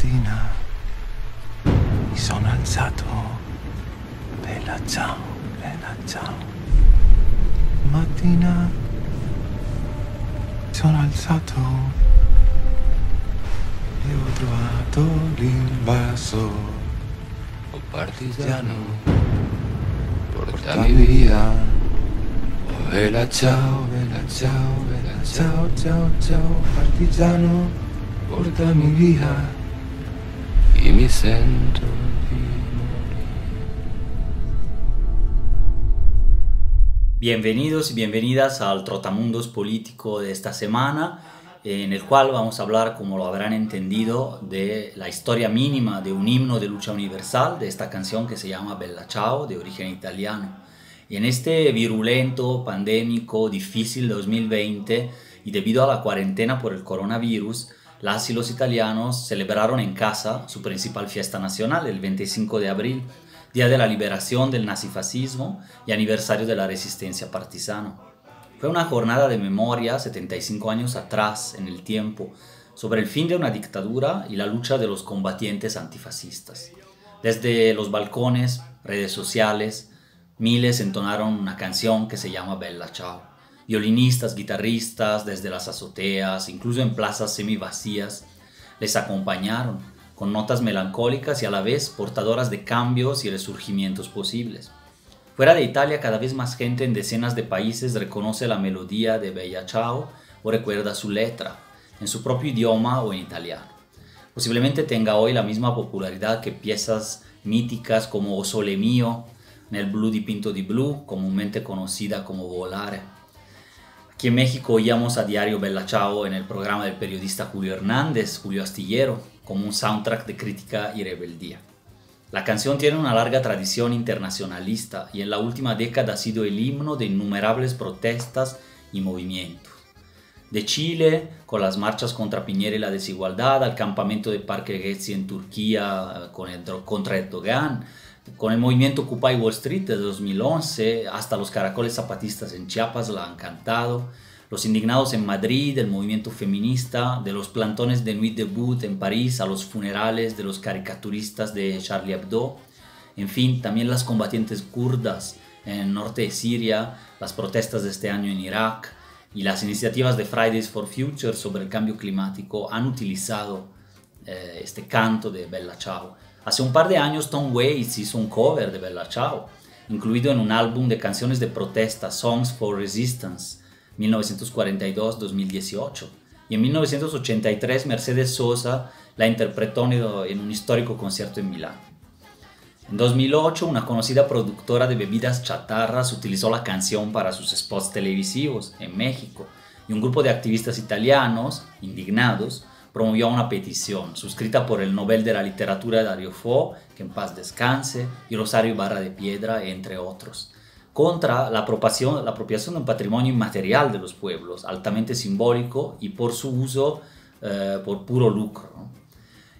mattina mi sono alzato. Bella ciao, bella ciao. Mattina sono alzato e ho trovato l'invaso. Oh partigiano, portami via. Oh bella ciao, bella ciao, bella ciao, ciao, ciao, partigiano, portami via. Bienvenidos y bienvenidas al Trotamundos Político de esta semana, en el cual vamos a hablar, como lo habrán entendido, de la historia mínima de un himno de lucha universal, de esta canción que se llama Bella Ciao, de origen italiano. Y en este virulento, pandémico, difícil 2020, y debido a la cuarentena por el coronavirus, las y los italianos celebraron en casa su principal fiesta nacional, el 25 de abril, Día de la Liberación del Nazifascismo y aniversario de la resistencia partisana. Fue una jornada de memoria 75 años atrás en el tiempo sobre el fin de una dictadura y la lucha de los combatientes antifascistas. Desde los balcones, redes sociales, miles entonaron una canción que se llama Bella Ciao. Violinistas, guitarristas, desde las azoteas, incluso en plazas semivacías, les acompañaron con notas melancólicas y a la vez portadoras de cambios y resurgimientos posibles. Fuera de Italia, cada vez más gente en decenas de países reconoce la melodía de Bella Ciao o recuerda su letra, en su propio idioma o en italiano. Posiblemente tenga hoy la misma popularidad que piezas míticas como O Sole Mio, Nel Blu di Pinto di Blu, comúnmente conocida como Volare. Aquí en México oíamos a diario Bella Ciao en el programa del periodista Julio Hernández, Julio Astillero, como un soundtrack de crítica y rebeldía. La canción tiene una larga tradición internacionalista y en la última década ha sido el himno de innumerables protestas y movimientos. De Chile, con las marchas contra Piñera y la desigualdad, al campamento de Parque Getzi en Turquía contra Erdogan, con el movimiento Occupy Wall Street de 2011, hasta los caracoles zapatistas en Chiapas la han cantado, los indignados en Madrid, el movimiento feminista, de los plantones de Nuit Debout en París a los funerales de los caricaturistas de Charlie Hebdo, en fin, también las combatientes kurdas en el norte de Siria, las protestas de este año en Irak y las iniciativas de Fridays for Future sobre el cambio climático han utilizado eh, este canto de Bella Ciao. Hace un par de años Tom Waits hizo un cover de Bella Ciao, incluido en un álbum de canciones de protesta, Songs for Resistance, 1942-2018. Y en 1983 Mercedes Sosa la interpretó en un histórico concierto en Milán. En 2008 una conocida productora de bebidas chatarras utilizó la canción para sus spots televisivos en México y un grupo de activistas italianos, indignados, promovió una petición suscrita por el Nobel de la Literatura Dario Fo, que en paz descanse, y Rosario Barra de Piedra, entre otros contra la apropiación, la de un patrimonio inmaterial de los pueblos, altamente simbólico y por su uso eh, por puro lucro.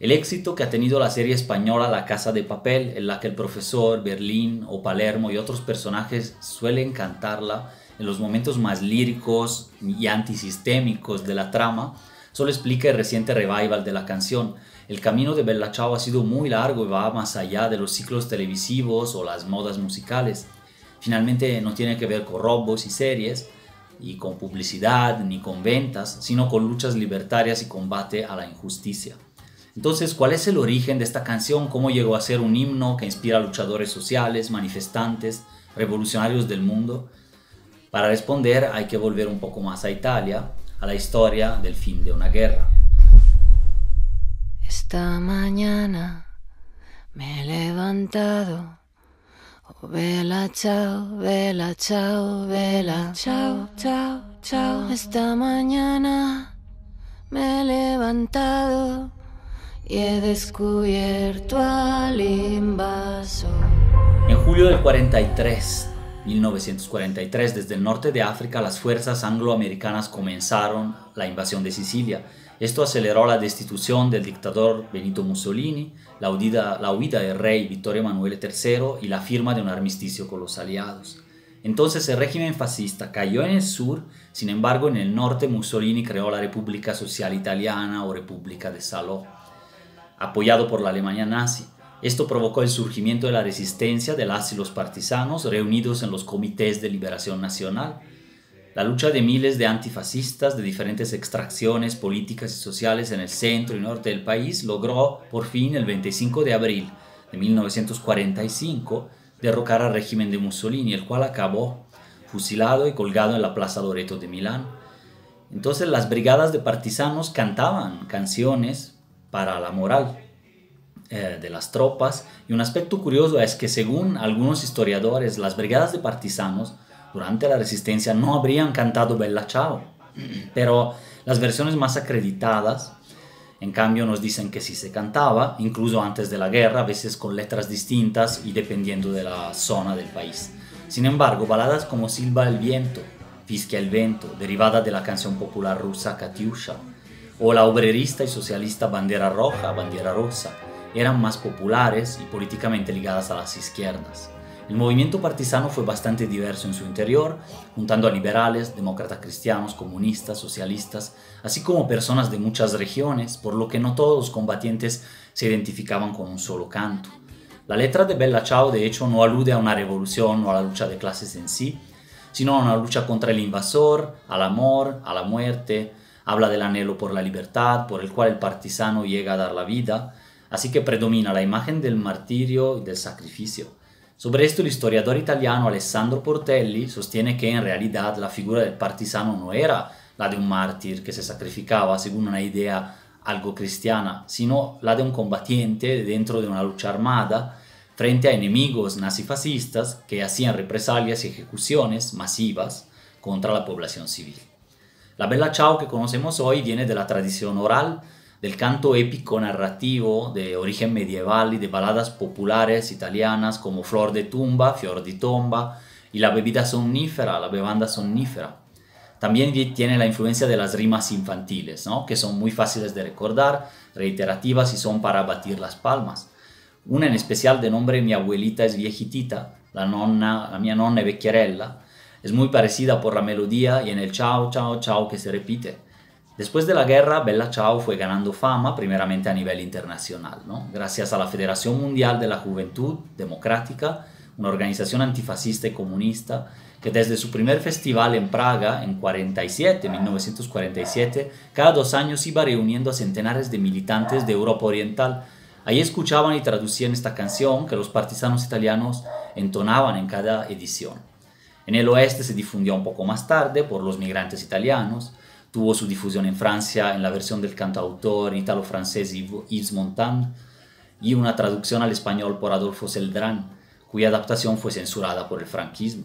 El éxito que ha tenido la serie española La Casa de Papel, en la que el profesor, Berlín o Palermo y otros personajes suelen cantarla en los momentos más líricos y antisistémicos de la trama, solo explica el reciente revival de la canción. El camino de Bella Ciao ha sido muy largo y va más allá de los ciclos televisivos o las modas musicales. Finalmente no tiene que ver con robos y series, y con publicidad, ni con ventas, sino con luchas libertarias y combate a la injusticia. Entonces, ¿cuál es el origen de esta canción? ¿Cómo llegó a ser un himno que inspira a luchadores sociales, manifestantes, revolucionarios del mundo? Para responder hay que volver un poco más a Italia, a la historia del fin de una guerra. Esta mañana me he levantado Oh, vela, chao, vela, chao, vela, chao, chao, chao. Esta mañana me he levantado y he descubierto al invasor. En julio del 43, 1943, desde el norte de África, las fuerzas angloamericanas comenzaron la invasión de Sicilia esto aceleró la destitución del dictador Benito Mussolini, la huida, la huida del rey Vittorio Emanuele III y la firma de un armisticio con los aliados. Entonces el régimen fascista cayó en el sur, sin embargo en el norte Mussolini creó la República Social Italiana o República de Salò. Apoyado por la Alemania nazi. Esto provocó el surgimiento de la resistencia de las y los partisanos reunidos en los comités de liberación nacional. La lucha de miles de antifascistas de diferentes extracciones políticas y sociales en el centro y norte del país logró por fin el 25 de abril de 1945 derrocar al régimen de Mussolini, el cual acabó fusilado y colgado en la Plaza Loreto de Milán. Entonces las brigadas de partisanos cantaban canciones para la moral eh, de las tropas y un aspecto curioso es que según algunos historiadores las brigadas de partisanos durante la resistencia no habrían cantado Bella Ciao, pero las versiones más acreditadas en cambio nos dicen que sí se cantaba, incluso antes de la guerra, a veces con letras distintas y dependiendo de la zona del país. Sin embargo, baladas como Silba el viento, Fischia el vento, derivada de la canción popular rusa Katyusha, o la obrerista y socialista Bandera Roja, Bandera Rosa, eran más populares y políticamente ligadas a las izquierdas. El movimiento partisano fue bastante diverso en su interior, juntando a liberales, demócratas cristianos, comunistas, socialistas, así como personas de muchas regiones, por lo que no todos los combatientes se identificaban con un solo canto. La letra de Bella Ciao de hecho no alude a una revolución o a la lucha de clases en sí, sino a una lucha contra el invasor, al amor, a la muerte, habla del anhelo por la libertad, por el cual el partisano llega a dar la vida, así que predomina la imagen del martirio y del sacrificio. Sobre esto el historiador italiano Alessandro Portelli sostiene que en realidad la figura del partisano no era la de un mártir que se sacrificaba según una idea algo cristiana, sino la de un combatiente dentro de una lucha armada frente a enemigos nazifascistas que hacían represalias y ejecuciones masivas contra la población civil. La Bella Ciao que conocemos hoy viene de la tradición oral, del canto épico narrativo de origen medieval y de baladas populares italianas como Flor de Tumba, Fior di Tomba y la bebida somnífera, la bebanda somnífera. También tiene la influencia de las rimas infantiles, ¿no? que son muy fáciles de recordar, reiterativas y son para batir las palmas. Una en especial de nombre Mi abuelita es viejitita, la, nonna, la mia nonna è vecchierella, es muy parecida por la melodía y en el chao, chao, chao que se repite. Después de la guerra, Bella Ciao fue ganando fama, primeramente a nivel internacional, ¿no? gracias a la Federación Mundial de la Juventud Democrática, una organización antifascista y comunista que desde su primer festival en Praga en 47, 1947, cada dos años iba reuniendo a centenares de militantes de Europa Oriental. Ahí escuchaban y traducían esta canción que los partisanos italianos entonaban en cada edición. En el oeste se difundió un poco más tarde por los migrantes italianos, tuvo su difusión en Francia en la versión del cantautor italo-francés Yves Montand y una traducción al español por Adolfo Celdrán, cuya adaptación fue censurada por el franquismo.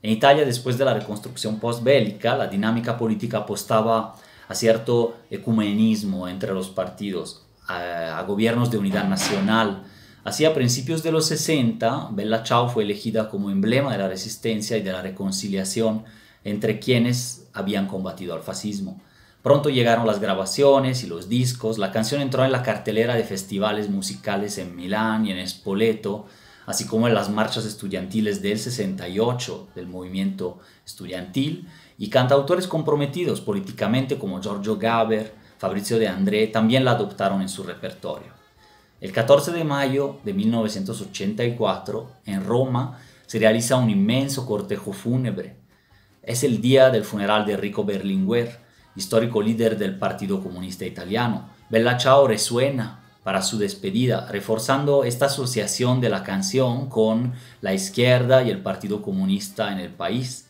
En Italia, después de la reconstrucción postbélica, la dinámica política apostaba a cierto ecumenismo entre los partidos, a, gobiernos de unidad nacional. Así, a principios de los 60, Bella Ciao fue elegida como emblema de la resistencia y de la reconciliación entre quienes habían combatido al fascismo. Pronto llegaron las grabaciones y los discos, la canción entró en la cartelera de festivales musicales en Milán y en Spoleto, así como en las marchas estudiantiles del 68 del movimiento estudiantil, y cantautores comprometidos políticamente como Giorgio Gaber, Fabrizio de André, también la adoptaron en su repertorio. El 14 de mayo de 1984, en Roma, se realiza un inmenso cortejo fúnebre. Es el día del funeral de Enrico Berlinguer, histórico líder del Partido Comunista Italiano. Bella Ciao resuena para su despedida, reforzando esta asociación de la canción con la izquierda y el Partido Comunista en el país.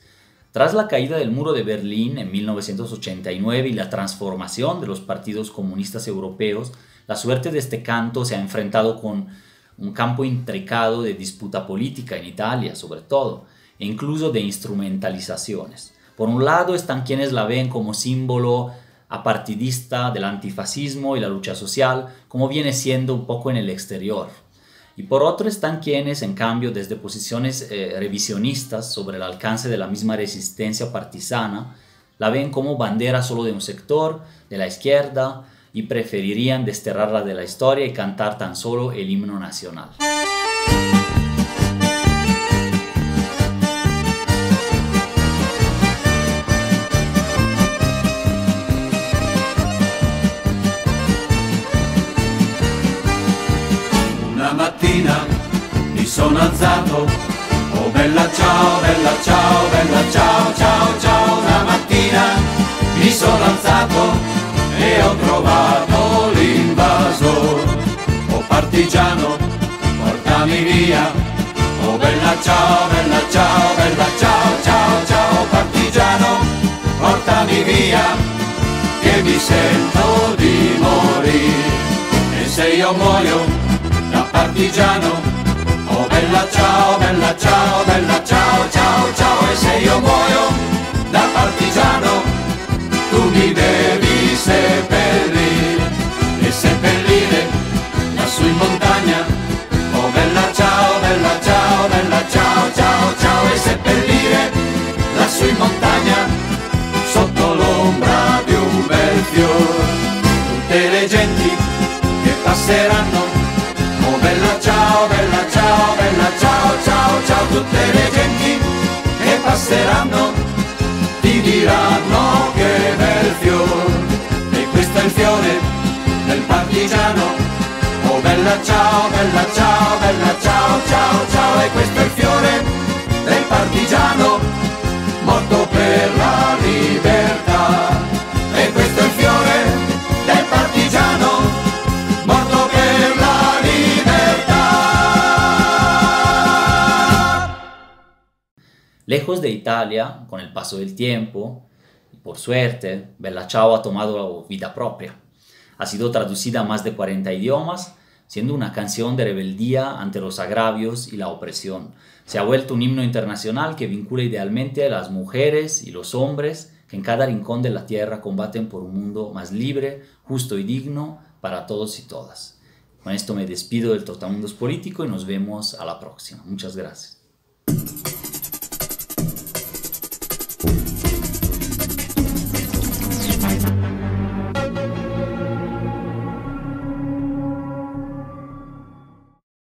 Tras la caída del muro de Berlín en 1989 y la transformación de los partidos comunistas europeos, la suerte de este canto se ha enfrentado con un campo intricado de disputa política en Italia, sobre todo, e incluso de instrumentalizaciones. Por un lado están quienes la ven como símbolo apartidista del antifascismo y la lucha social, como viene siendo un poco en el exterior. Y por otro están quienes, en cambio, desde posiciones eh, revisionistas sobre el alcance de la misma resistencia partisana, la ven como bandera solo de un sector, de la izquierda, y preferirían desterrarla de la historia y cantar tan solo el himno nacional. Sono alzato, oh bella ciao, bella ciao, bella ciao, ciao, ciao, una mattina mi sono alzato e ho trovato l'invasor, oh partigiano, portami via, oh bella ciao, bella ciao, bella ciao, ciao, ciao, partigiano, portami via, che mi sento di morire, e se io muoio partigiano, Oh bella ciao, bella ciao, bella ciao, ciao, ciao E se io muoio da partigiano Tu mi devi seppellire ciao, Tutte le genti che passeranno ti diranno che bel fiore E questo è il fiore del partigiano. Oh bella ciao, bella ciao, bella ciao, ciao, ciao E questo è il fiore Lejos de Italia, con el paso del tiempo, por suerte, Bella Ciao ha tomado vida propia. Ha sido traducida a más de 40 idiomas, siendo una canción de rebeldía ante los agravios y la opresión. Se ha vuelto un himno internacional que vincula idealmente a las mujeres y los hombres que en cada rincón de la tierra combaten por un mundo más libre, justo y digno para todos y todas. Con esto me despido del Trotamundos Político y nos vemos a la próxima. Muchas gracias.